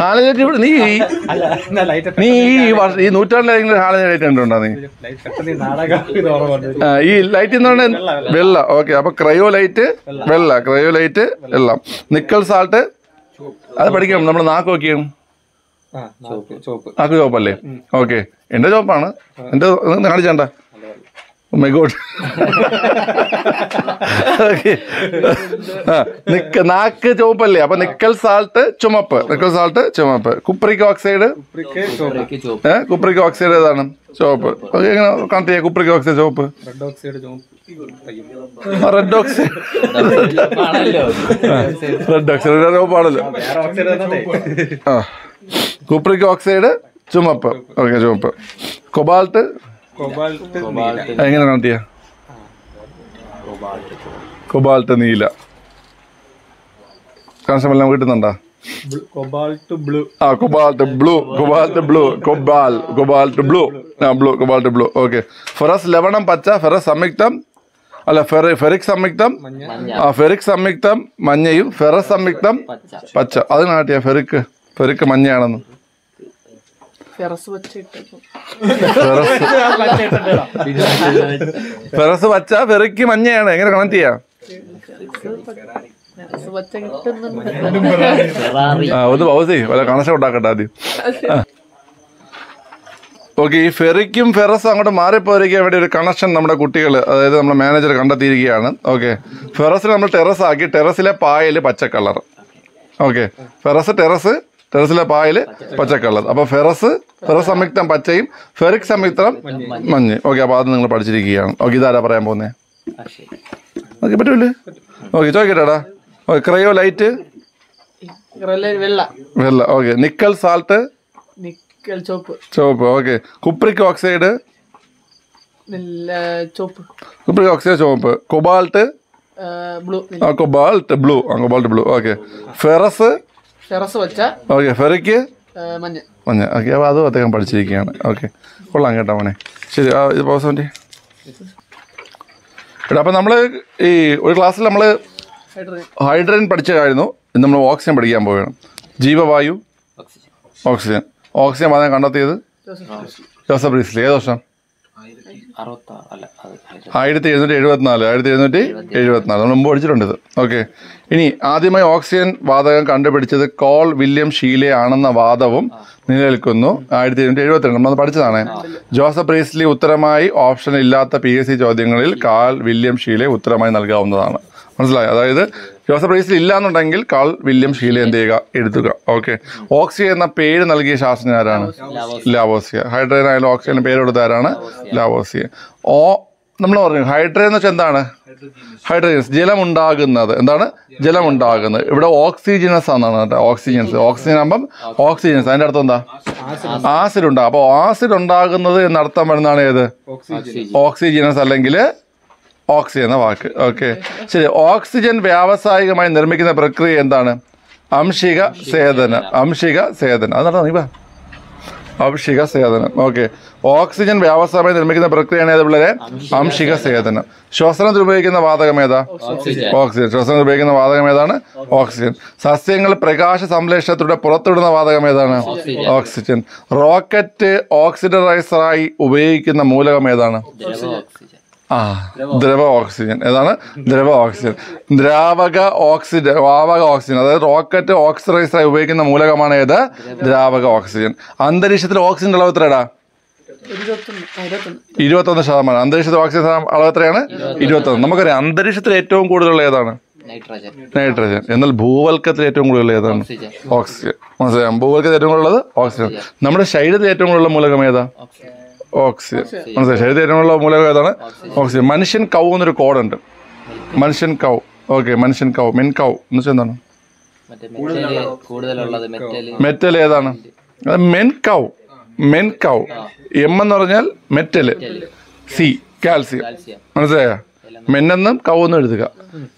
ഹാലജറ്റ് ഇവിടെ നീ നീ ഈ വർഷം ഈ നൂറ്റാണ്ടിലെങ്കിലും ഹാലജൈറ്റ് കണ്ടിട്ടുണ്ടോ നീ? ആ, ഈ ലൈറ്റ് എന്ന് പറഞ്ഞാൽ വെള്ള ഓക്കെ അപ്പൊ ക്രയോ ലൈറ്റ് വെള്ള. ക്രയോ ലൈറ്റ് എല്ലാം നിക്കൽ സാൾട്ട് അത് പഠിക്കണം. നമ്മൾ നാക്ക് നോക്കിയും. നാക്ക്. ചോപ്പല്ലേ ഓക്കെ എന്റെ ചോപ്പാണ് എന്റെ കാണിച്ചണ്ട മൈ ഗോഡ് നിക്ക നാക്ക് ചുവപ്പല്ലേ അപ്പൊ നിക്കൽ സാൾട്ട് ചുമപ്പ്. നിക്കൽ സാൾട്ട് ചുമപ്പ്. Cupric oxide? കുപ്രിക് ഓക്സൈഡ് ഏതാണ്? ചുവപ്പ് എങ്ങനെ കണക്ട് ചെയ്യാം. കുപ്രിക് ഓക്സൈഡ് ചുവപ്പ് റെഡ് ഓക്സൈഡ് ചോപ്പ് റെഡ് ഓക്സൈഡ് ആണല്ലോ റെഡ് ഓക്സൈഡ് ചുവപ്പാണല്ലോ കുപ്രിക് ഓക്സൈഡ് ചുമപ്പ്. ഓക്കെ ചുമപ്പ്. കൊബാൾട്ട് കൊബാൾട്ട് എങ്ങനെ ചെയ്യാം? കൊബാൾട്ട് നീല. കണക്ഷൻ നമുക്ക് കിട്ടുന്നുണ്ടോ? Cobalt blue. ആ cobalt blue cobalt blue cobalt cobalt blue. ആ blue cobalt blue. Okay. Ferrous ലവണം പച്ച ഫെറസ് സംയുക്തം. അല്ല ഫെറി ഫെറിക് സംയുക്തം. ആ ഫെറിക് സംയുക്തം മഞ്ഞയും ഫെറസ് സംയുക്തം. പച്ച. പച്ച. അത് കാട്ടിയ ഫെറിക്ക് ഫെറിക്ക് മഞ്ഞയാണെന്ന്. ഫെറസ് വച്ച ഫെറസ് പച്ച ഫെറിക്ക് മഞ്ഞയാണ്. എങ്ങനെ കണക്ട് ചെയ്യാം? ഒന്ന് പൗസേ വല്ല കണക്ഷൻ ഉണ്ടാക്കട്ടെ ആദ്യം. ഓക്കെ ഈ ഫെറിക്കും ഫെറസും അങ്ങോട്ട് മാറിപ്പോയിരിക്കാൻ വേണ്ടി ഒരു കണക്ഷൻ നമ്മുടെ കുട്ടികൾ അതായത് നമ്മുടെ മാനേജർ കണ്ടെത്തിയിരിക്കുകയാണ്. ഓക്കെ. ഫെറസിനെ നമ്മൾ ടെറസ് ആക്കി ടെറസിലെ പായൽ പച്ച കളർ ഓക്കെ. ഫെറസ് ടെറസ് ടെറസിലെ പായൽ പച്ച അപ്പൊ അപ്പോൾ ഫെറസ് ഫെറസ് സംയുക്തം പച്ചയും ഫെറിക് സംയുക്തം മഞ്ഞ്. ഓക്കെ അപ്പോൾ അത് നിങ്ങൾ പഠിച്ചിരിക്കുകയാണ്. ഓക്കെ ഇതാരാ പറയാൻ പോകുന്നത് ശരി. ഓക്കെ പറ്റൂല്ലേ? ഓക്കെ ചോദിക്കട്ടെടാ. Okay cryolite? വെള്ള. Okay nickel salt? ചുവപ്പ് okay. Cupric oxide? Cupric oxide ചുവപ്പ് കൊബാൾട്ട്? ബ്ലൂ. ആ കൊബാൾട്ട് ബ്ലൂ. ആ cobalt blue. Okay. Ferrous? Ferrous വെച്ച ഓക്കെ ഫെറിക്ക്? മഞ്ഞ. മഞ്ഞ. ഓക്കെ അപ്പോൾ അതും അദ്ദേഹം പഠിച്ചിരിക്കുകയാണ്. ഓക്കെ. കൊള്ളാം കേട്ടോ മോനെ. ശരി ആ ഇത് പോസ് വേണ്ടി എടാ അപ്പം നമ്മൾ ഈ ഒരു ക്ലാസ്സിൽ നമ്മൾ ഹൈഡ്രജൻ. പഠിച്ച പഠിച്ചതായിരുന്നു. ഇന്ന് നമ്മൾ ഓക്സിജൻ പഠിക്കാൻ പോവുകയാണ്. ജീവവായു ഓക്സിജൻ. ഓക്സിജൻ. ഓക്സിജൻ വാദം കണ്ടെത്തിയത്? Joseph Priestley. ഏത് വർഷം അറുപത്താറ് അല്ല അത് ഹൈഡ്രജൻ. ആയിരത്തി എഴുന്നൂറ്റി എഴുപത്തിനാല് ആയിരത്തി എഴുന്നൂറ്റി എഴുപത്തിനാല്. നമ്മൾ മുമ്പ് പഠിച്ചിട്ടുണ്ട് ഇത്. ഓക്കെ ഇനി ആദ്യമായി ഓക്സിജൻ വാതകം കണ്ടുപിടിച്ചത് കോൾ വില്യം ഷീലെ ആണെന്ന വാദവും നിലനിൽക്കുന്നു. ആയിരത്തി എഴുന്നൂറ്റി എഴുപത്തിരണ്ട്. നമ്മൾ പഠിച്ചതാണ്. ജോസഫ് പ്രീസ്ലി ഉത്തരമായി ഓപ്ഷൻ ഇല്ലാത്ത പി എസ് സി ചോദ്യങ്ങളിൽ കാൽ വില്യം ഷീലെ ഉത്തരമായി നൽകാവുന്നതാണ്. മനസ്സിലായി? അതായത് ജോസഫ് റീസിൽ ഇല്ലാന്നുണ്ടെങ്കിൽ കാൾ വില്യം ഷീല എന്ത് ചെയ്യുക എഴുതുക ഓക്കെ. ഓക്സിജൻ എന്ന പേര് നൽകിയ ശാസ്ത്രജ്ഞ ആരാണ്? ലാവോസിയ. ഹൈഡ്രജൻ ആയാലും ഓക്സിജൻ പേര് കൊടുത്ത ആരാണ്? ലാവോസിയ. ഓ നമ്മൾ പറഞ്ഞു ഹൈഡ്രജൻ എന്ന് വെച്ചാൽ എന്താണ്? ഹൈഡ്രജൻസ്. ജലം ഉണ്ടാകുന്നത് എന്താണ്? ജലം ഉണ്ടാകുന്നത് ഇവിടെ ഓക്സിജനസ് എന്നാണ് കേട്ടോ. ഓക്സിജൻസ്. ഓക്സിജൻ. ആകുമ്പം ഓക്സിജൻസ്. അതിന്റെ അർത്ഥം എന്താ? ആസിഡ്. ഉണ്ടാകും. അപ്പോൾ ആസിഡ് ഉണ്ടാകുന്നത് എന്നർത്ഥം വരുന്നതാണ് ഏത്? ഓക്സിജനസ് അല്ലെങ്കിൽ ഓക്സിജൻ എന്ന വാക്ക്. ഓക്കെ ശരി. ഓക്സിജൻ വ്യാവസായികമായി നിർമ്മിക്കുന്ന പ്രക്രിയ എന്താണ്? അംശിക സേതനം. അംശിക സേതനം. അത് നടന്നു? നീ വാ. അംശിക സേതനം. ഓക്കെ ഓക്സിജൻ വ്യാവസായമായി നിർമ്മിക്കുന്ന പ്രക്രിയയാണ് ഏത് പിള്ളേരെ? അംശിക സേതനം. ശ്വസനത്തിൽ ഉപയോഗിക്കുന്ന വാതകം ഏതാ? ഓക്സിജൻ. ശ്വസനത്തിൽ ഉപയോഗിക്കുന്ന വാതകം ഏതാണ്? ഓക്സിജൻ. സസ്യങ്ങൾ പ്രകാശ സംരക്ഷണത്തിലൂടെ പുറത്തുവിടുന്ന വാതകം ഏതാണ്? ഓക്സിജൻ. റോക്കറ്റ് ഓക്സിഡറൈസറായി ഉപയോഗിക്കുന്ന മൂലകം ഏതാണ്? ആ ദ്രവ ഓക്സിജൻ. ഏതാണ്? ദ്രവ ഓക്സിജൻ. ദ്രാവക ഓക്സിജൻ ദ്രാവക ഓക്സിജൻ. അതായത് റോക്കറ്റ് ഓക്സിഡൈസറായി ഉപയോഗിക്കുന്ന മൂലകമാണ് ഏത്? ദ്രാവക ഓക്സിജൻ. അന്തരീക്ഷത്തിൽ ഓക്സിജൻ അളവ് എത്രയാടാ ഇരുപത്തൊന്ന്. ശതമാനം. അന്തരീക്ഷത്തിൽ ഓക്സിജൻ അളവ് എത്രയാണ്? ഇരുപത്തൊന്ന്. നമുക്കറിയാം അന്തരീക്ഷത്തിൽ ഏറ്റവും കൂടുതലുള്ള ഏതാണ്? നൈട്രജൻ. നൈട്രജൻ. എന്നാൽ ഭൂവൽക്കത്തിൽ ഏറ്റവും കൂടുതൽ ഏതാണ്? ഓക്സിജൻ. മനസ്സിലാക്കാം ഭൂവൽക്കത്തിൽ ഏറ്റവും കൂടുതലുള്ളത് ഓക്സിജൻ. നമ്മുടെ ശരീരത്തിൽ ഏറ്റവും കൂടുതലുള്ള മൂലകം ഏതാ? ഓക്സിജൻ. മനസ്സിലായി? ശരീരത്തിനുള്ള മൂലകം ഏതാണ്? ഓക്സിജൻ. മനുഷ്യൻ കൗ എന്നൊരു കോഡുണ്ട്. മനുഷ്യൻ കൗ. ഓക്കെ മനുഷ്യൻ കൗ. Men cow. എന്ന് വെച്ചാൽ എന്താണ് മെറ്റൽ ഏതാണ്? Men cow. Men cow. M എന്ന് പറഞ്ഞാൽ മെറ്റൽ സി കാൽസ്യം. മനസ്സിലായ? മെൻ മെന്നെന്നും കൗ എന്നും എഴുതുക.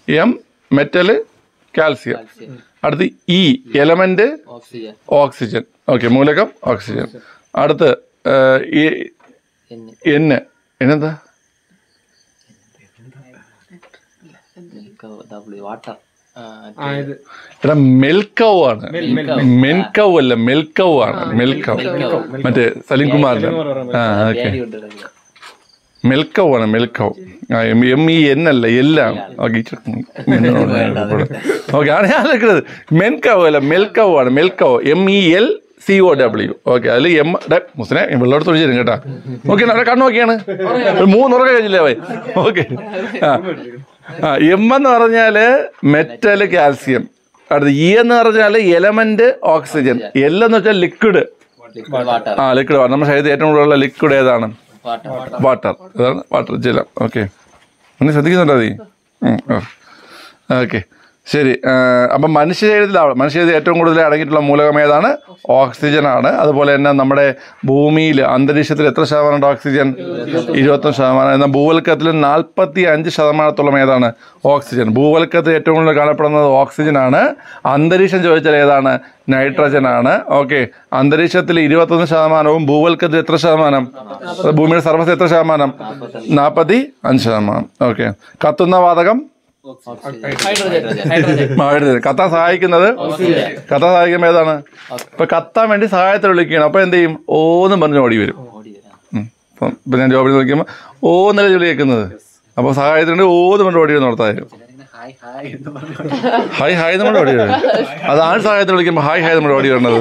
M metal calcium. അടുത്ത് E element oxygen. Oxygen. Okay മൂലകം ഓക്സിജൻ. അടുത്ത് ഈ എന്ന്. എന്ന്. എന്നെന്താ എടാ മെൽക്കൗ ആണ്. മെൻകൗ അല്ല മെൽക്കൗ ആണ്. മെൽക്കൗ മറ്റേ സലീം കുമാറിന്റെ ആ ഓക്കെ മെൽക്കൗ ആണ് മെൽക്കവ് എം ഇ എൻ അല്ല എല്ലാം. ഓക്കെ ആണ് ഞാൻ നിൽക്കുന്നത് മെൻകൗ അല്ല മെൽക്കവ് ആണ് മെൽക്കവ് M E L C O W okay അതിൽ എം മുസ്ലിനെ വെള്ളമെടുത്ത് ഒഴിച്ചു തരും കേട്ടാ. ഓക്കെ അവിടെ കണ്ണു നോക്കിയാണ്. ഒരു മൂന്നുറക്കം കഴിഞ്ഞില്ലേ അവൻ? ഓക്കെ ആ. എം എന്ന് പറഞ്ഞാൽ മെറ്റൽ കാൽസ്യം അടുത്ത് ഇ എന്ന് പറഞ്ഞാൽ എലമെന്റ് ഓക്സിജൻ എൽ എന്ന് വെച്ചാൽ ലിക്വിഡ് ആ ലിക്വിഡ് നമ്മുടെ ശരീരത്തിൽ ഏറ്റവും കൂടുതലുള്ള ലിക്വിഡ് ഏതാണ്? വാട്ടർ വാട്ടർ അതാണ് വാട്ടർ ജലം. ഓക്കെ ഒന്ന് ശ്രദ്ധിക്കുന്നുണ്ടോ അതി? ഓക്കെ ശരി അപ്പം മനുഷ്യ ശരീരത്തിലാണ് മനുഷ്യ ഏറ്റവും കൂടുതൽ അടങ്ങിയിട്ടുള്ള മൂലകം ഏതാണ്? ഓക്സിജൻ ആണ്. അതുപോലെ തന്നെ നമ്മുടെ ഭൂമിയിൽ അന്തരീക്ഷത്തിൽ എത്ര ശതമാനം ഓക്സിജൻ? ഇരുപത്തൊന്ന് ശതമാനം. എന്നാൽ ഭൂവൽക്കത്തിൽ നാൽപ്പത്തി അഞ്ച് ശതമാനത്തോളം ഏതാണ്? ഓക്സിജൻ. ഭൂവൽക്കത്തിൽ ഏറ്റവും കൂടുതൽ കാണപ്പെടുന്നത് ഓക്സിജൻ ആണ്. അന്തരീക്ഷം ചോദിച്ചാൽ ഏതാണ്? നൈട്രജൻ ആണ്. ഓക്കെ. അന്തരീക്ഷത്തിൽ ഇരുപത്തൊന്ന് ശതമാനവും ഭൂവൽക്കത്തിൽ എത്ര ശതമാനം? ഭൂമിയുടെ സർവസ് എത്ര ശതമാനം? നാൽപ്പത്തി അഞ്ച് ശതമാനം. ഓക്കെ. കത്തുന്ന വാതകം? കത്താൻ സഹായിക്കുന്നത് കത്താൻ സഹായിക്കുമ്പോൾ ഏതാണ്? ഇപ്പൊ കത്താൻ വേണ്ടി സഹായത്തിൽ വിളിക്കുകയാണ്. അപ്പൊ എന്ത് ചെയ്യും? ഓന്നും പറഞ്ഞു ഓടി വരും. ഇപ്പം ഞാൻ ജോബിൽ നോക്കിയപ്പോ ഓ എന്നല്ലേ വിളി കേൾക്കുന്നത് അപ്പൊ സഹായത്തിന് ഓന്ന് പറഞ്ഞു ഓടി വരുന്ന ഓർത്തായാലും ഹായ് ഹായ് ഹായ് ഹായ് നമ്മൾ ഓടി വരും. അതാണ് സഹായത്തിൽ വിളിക്കുമ്പോൾ ഹായ് ഹായ് നമ്മൾ ഓടി വരണത്.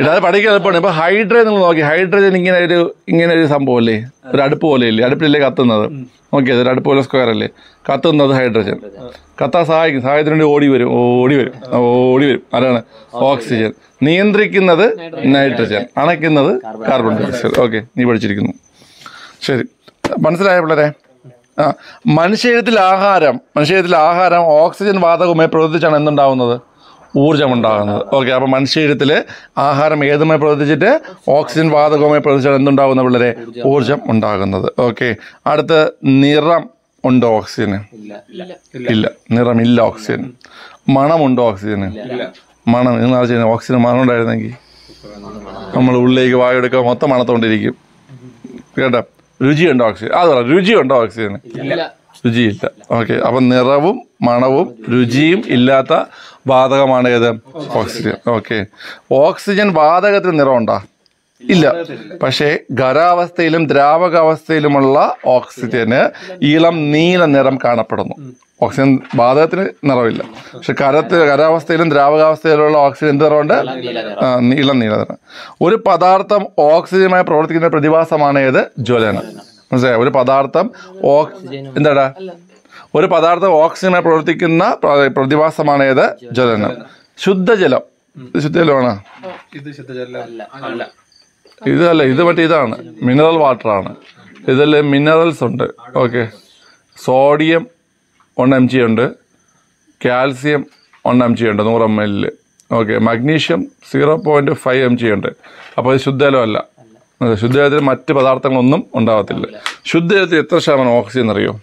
ഇടാതെ പഠിക്കാൻ എളുപ്പമാണ്. ഇപ്പൊ ഹൈഡ്രജൻ നിങ്ങൾ നോക്കി. ഹൈഡ്രജൻ ഇങ്ങനെ ഒരു ഇങ്ങനെ ഒരു സംഭവം അല്ലേ ഒരു അടുപ്പ് പോലെ ഇല്ലേ അടുപ്പിലല്ലേ കത്തുന്നത്? ഓക്കെ ഒരു അടുപ്പ് പോലെ സ്ക്വയർ അല്ലേ? കത്തുന്നത് ഹൈഡ്രജൻ കത്താൻ സഹായിക്കും. സഹായത്തിന് വേണ്ടി ഓടി വരും. ഓടി വരും. ഓടി വരും. ആരാണ് ഓക്സിജൻ നിയന്ത്രിക്കുന്നത് നൈട്രജൻ അണയ്ക്കുന്നത് കാർബൺ ഡയോക്സൈഡ് ഓക്കെ നീ പഠിച്ചിരിക്കുന്നു. ശരി. മനസ്സിലായ പിള്ളേരെ? മനുഷ്യത്തിൽ ആഹാരം മനുഷ്യത്തിൽ ആഹാരം ഓക്സിജൻ വാതകവുമായി പ്രവർത്തിച്ചാണ് എന്തുണ്ടാവുന്നത്? ഊർജം ഉണ്ടാകുന്നത് ഓക്കെ അപ്പോൾ മനുഷ്യത്തിൽ ആഹാരം ഏതുമായി പ്രവർത്തിച്ചിട്ട്? ഓക്സിജൻ വാതകവുമായി പ്രവർത്തിച്ചാണ് എന്തുണ്ടാകുന്നത് പിള്ളേരെ? ഊർജം ഉണ്ടാകുന്നത്. ഓക്കെ അടുത്ത് നിറം ഉണ്ടോ ഓക്സിജന്? ഇല്ല. ഇല്ല. നിറമില്ല ഓക്സിജൻ. മണമുണ്ടോ ഓക്സിജന്? മണം എന്ന് പറഞ്ഞാൽ ഓക്സിജൻ മണം ഉണ്ടായിരുന്നെങ്കിൽ. നമ്മൾ ഉള്ളിലേക്ക് വായെടുക്കുക മൊത്തം മണത്തോണ്ടിരിക്കും. കേട്ടോ? രുചിയുണ്ടോ ഓക്സിജൻ അത് പറ രുചിയുണ്ടോ ഓക്സിജന്? രുചിയില്ല. ഓക്കെ അപ്പം നിറവും മണവും രുചിയും ഇല്ലാത്ത വാതകമാണ് ഏത്? ഓക്സിജൻ. ഓക്കെ. ഓക്സിജൻ വാതകത്തിന് നിറമുണ്ടോ ഇല്ല. പക്ഷേ ഖരാവസ്ഥയിലും ദ്രാവകാവസ്ഥയിലുമുള്ള ഓക്സിജന് ഇളം നീല നിറം കാണപ്പെടുന്നു. ഓക്സിജൻ വാതകത്തിന് നിറവില്ല. പക്ഷെ കരത്തിൽ ഖരാവസ്ഥയിലും ദ്രാവകാവസ്ഥയിലുള്ള ഓക്സിജൻ എന്ത് നിറമുണ്ട് നീളം നീല നിറം. ഒരു പദാർത്ഥം ഓക്സിജനുമായി പ്രവർത്തിക്കുന്ന പ്രതിഭാസമാണ് ഏത്? ജ്വലനം. മനസ്സിലായോ? ഒരു പദാർത്ഥം ഓക്സിജൻ എന്താടാ? ഒരു പദാർത്ഥം ഓക്സിജനെ പ്രവർത്തിക്കുന്ന പ്ര- പ്രതിഭാസമാണ് ഏത്? ജ്വലനം. ശുദ്ധജലം. ശുദ്ധജലമാണ് ശുദ്ധജലമാണോ? ഇത് ശുദ്ധജലം. അല്ല. ഇതല്ല ഇത് മറ്റേ ഇതാണ്. മിനറൽ വാട്ടർ ആണ്. ഇതിൽ മിനറൽസ് ഉണ്ട്. Okay sodium one M G ഉണ്ട്. കാൽസ്യം വൺ എം ജി ഉണ്ട് നൂറ് എം എല്ലിൽ okay magnesium zero point five M G ഉണ്ട്. അപ്പോൾ ഇത് ശുദ്ധജലമല്ല. ശുദ്ധജലത്തിൽ മറ്റ് പദാർത്ഥങ്ങളൊന്നും ഉണ്ടാകത്തില്ല ശുദ്ധജലത്തിൽ എത്ര ശതമാനം ഓക്സിജൻ അറിയോ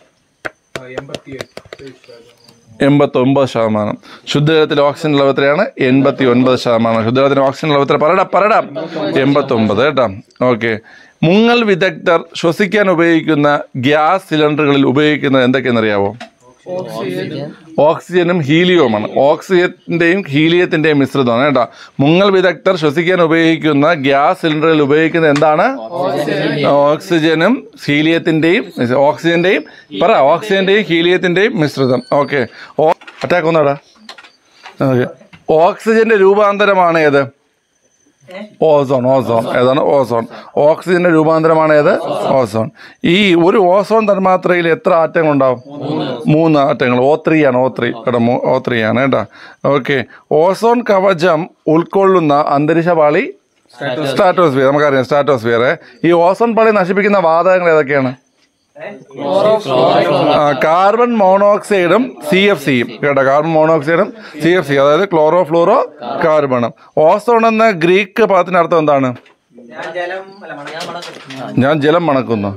എൺപത്തി ഒമ്പത് ശതമാനം. ശുദ്ധജലത്തിൽ ഓക്സിജൻ അളവ് എത്രയാണ്? എൺപത്തി ഒൻപത് ശതമാനം. ശുദ്ധജലത്തിന് ഓക്സിജൻ അളവ് എത്ര? പറടാ എൺപത്തി ഒമ്പത് കേട്ടോ. ഓക്കെ. മുങ്ങൽ വിദഗ്ധർ ശ്വസിക്കാൻ ഉപയോഗിക്കുന്ന ഗ്യാസ് സിലിണ്ടറുകളിൽ ഉപയോഗിക്കുന്നത് എന്തൊക്കെയെന്നറിയാവോ? ഓക്സിജനും ഹീലിയവുമാണ് ഓക്സിജന്റെയും ഹീലിയത്തിന്റെയും മിശ്രിതമാണ് കേട്ടോ. മുങ്ങൽ വിദഗ്ധർ ശ്വസിക്കാൻ ഉപയോഗിക്കുന്ന ഗ്യാസ് സിലിണ്ടറിൽ ഉപയോഗിക്കുന്നത് എന്താണ്? ഓക്സിജനും ഹീലിയത്തിന്റെയും ഓക്സിജന്റെയും പറ ഓക്സിജന്റെയും ഹീലിയത്തിന്റെയും മിശ്രിതം. ഓക്കെ. അറ്റാക്ക് ഒന്നാടാ ഓക്സിജന്റെ രൂപാന്തരമാണ് ഏത്? Ozone ozone. ഏതാണ്? ഓസോൺ. ഓക്സിജന്റെ രൂപാന്തരമാണ് ഏത്? ഓസോൺ. ഈ ഒരു ഓസോൺ തന്മാത്രയിൽ എത്ര ആറ്റങ്ങൾ ഉണ്ടാവും മൂന്ന് ആറ്റങ്ങൾ. ഓ ത്രീ ആണ് ഓ ത്രീ. കേട്ടോ ഓ ത്രീ ആണ് കേട്ടോ. ഓക്കെ. ഓസോൺ കവചം ഉൾക്കൊള്ളുന്ന അന്തരീക്ഷ പാളി സ്റ്റാറ്റോസ്ഫിയർ നമുക്കറിയാം സ്റ്റാറ്റോസ്ഫിയർ ഈ ഓസോൺ പാളി നശിപ്പിക്കുന്ന വാതകങ്ങൾ ഏതൊക്കെയാണ്? കാർബൺ മോണോക്സൈഡും സി എഫ് സിയും കേട്ടോ കാർബൺ മോണോക്സൈഡും സി എഫ് സി അതായത് ക്ലോറോ ഫ്ലൂറോ കാർബണും ഓസോൺ എന്ന ഗ്രീക്ക് പദത്തിന്റെ അർത്ഥം എന്താണ്? ഞാൻ ജലം മണക്കുന്നു.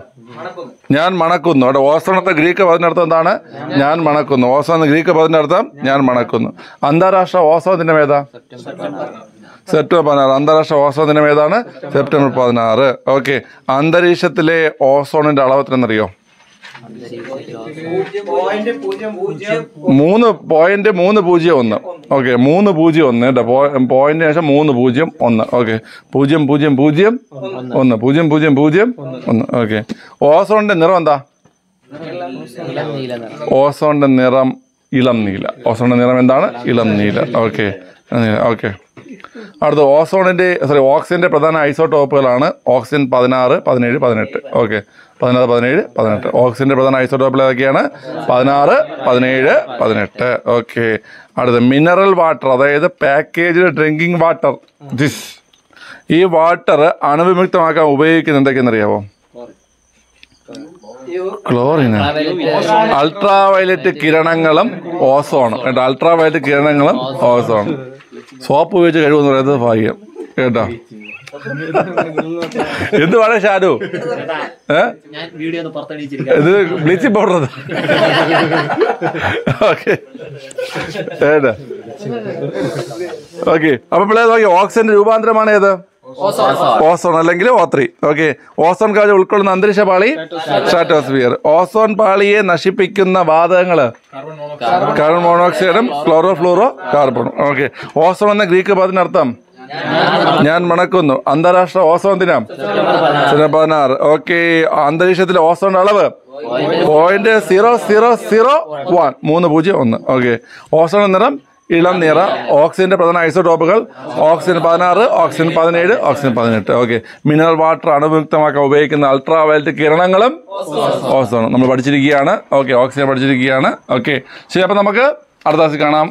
ഞാൻ മണക്കുന്നു. അവിടെ ഓസോൺ എന്ന ഗ്രീക്ക് പദത്തിന്റെ അർത്ഥം എന്താണ്? ഞാൻ മണക്കുന്നു. ഓസോൺ എന്ന ഗ്രീക്ക് പദത്തിന്റെ അർത്ഥം ഞാൻ മണക്കുന്നു. അന്താരാഷ്ട്ര ഓസോൺ ദിനം ഏതാ? സെപ്റ്റംബർ പതിനാറ്. അന്താരാഷ്ട്ര ഓസോൺ ദിനം ഏതാണ്? സെപ്റ്റംബർ പതിനാറ്. ഓക്കെ. അന്തരീക്ഷത്തിലെ ഓസോണിന്റെ അളവ് എത്രയെന്നറിയോ മൂന്ന് പോയിന്റ് മൂന്ന് പൂജ്യം ഒന്ന്. ഓക്കെ. മൂന്ന് പൂജ്യം ഒന്ന് കേട്ടോ പോയിന്റിന് ശേഷം മൂന്ന് പൂജ്യം ഒന്ന്. ഓക്കെ. പൂജ്യം പൂജ്യം പൂജ്യം ഒന്ന്. പൂജ്യം പൂജ്യം പൂജ്യം ഒന്ന്. ഓക്കെ. ഓസോണിന്റെ നിറം എന്താ? ഓസോണിന്റെ നിറം ഇളം നീല. ഓസോണിന്റെ നിറം എന്താണ്? ഇളം നീല. ഓക്കെ. ഓക്കെ അടുത്ത ഓസോണിന്റെ സോറി ഓക്സിജന്റെ പ്രധാന ഐസോടോപ്പുകളാണ് ഓക്സിജൻ പതിനാറ് പതിനേഴ് പതിനെട്ട്. ഓക്കെ പതിനാറ് പതിനേഴ് പതിനെട്ട്. ഓക്സിജന്റെ പ്രധാന ഐസോടോപ്പുകൾ ഏതൊക്കെയാണ്? പതിനാറ് പതിനേഴ് പതിനെട്ട്. ഓക്കെ അടുത്ത മിനറൽ വാട്ടർ അതായത് പാക്കേജ് ഡ്രിങ്കിങ് വാട്ടർ ദിസ് ഈ വാട്ടർ അണുവിമുക്തമാക്കാൻ ഉപയോഗിക്കുന്നത് എന്തൊക്കെയെന്നറിയാവോ ക്ലോറിൻ അൾട്രാ വയലറ്റ് കിരണങ്ങളും ഓസോൺ കേട്ടോ അൾട്രാ വയലറ്റ് കിരണങ്ങളും ഓസോൺ സോപ്പ് ഉപയോഗിച്ച് കഴിവെന്ന് പറയുന്നത് ഭാഗ്യം. കേട്ടോ? എന്ത് വേണം ഷാരു ഇത് ബ്ലീച്ചിങ് പൗഡർ ഓക്കെ. ഓക്കെ. അപ്പൊ പിള്ളേർ നോക്കി ഓക്സിജന്റെ രൂപാന്തരമാണ് ഏത്? ഓസോൺ. അല്ലെങ്കിൽ ഓ ത്രീ ഓക്കെ ഓസോൺ കാജ് ഉൾക്കൊള്ളുന്ന അന്തരീക്ഷ പാളി സ്ട്രാറ്റോസ്ഫിയർ. ഓസോൺ പാളിയെ നശിപ്പിക്കുന്ന വാതകങ്ങൾ കാർബൺ മോണോക്സൈഡും ക്ലോറോ ഫ്ലൂറോ കാർബണും. ഓക്കെ ഓസോൺ എന്ന ഗ്രീക്ക് പദത്തിനർത്ഥം ഞാൻ മണക്കുന്നു. അന്താരാഷ്ട്ര ഓസോൺ ദിനം? സെപ്റ്റംബർ പതിനാറ് ഓക്കെ അന്തരീക്ഷത്തിലെ ഓസോണിന്റെ അളവ്? Point zero zero zero one മൂന്ന് പൂജ്യം ഒന്ന്. ഓക്കെ ഓസോൺ നിറം ഇളം നിറ ഓക്സിജന്റെ പ്രധാന ഐസോടോപ്പുകൾ ഓക്സിജൻ പതിനാറ് ഓക്സിജൻ പതിനേഴ് ഓക്സിജൻ പതിനെട്ട്. ഓക്കെ മിനറൽ വാട്ടർ അണുവിമുക്തമാക്കാൻ ഉപയോഗിക്കുന്ന അൾട്രാ വയലറ്റ് കിരണങ്ങളും ഓസോണും നമ്മൾ പഠിച്ചിരിക്കുകയാണ്. ഓക്കെ ഓക്സിജൻ പഠിച്ചിരിക്കുകയാണ്. ഓക്കെ ശരി അപ്പം നമുക്ക് അടുത്ത കാണാം.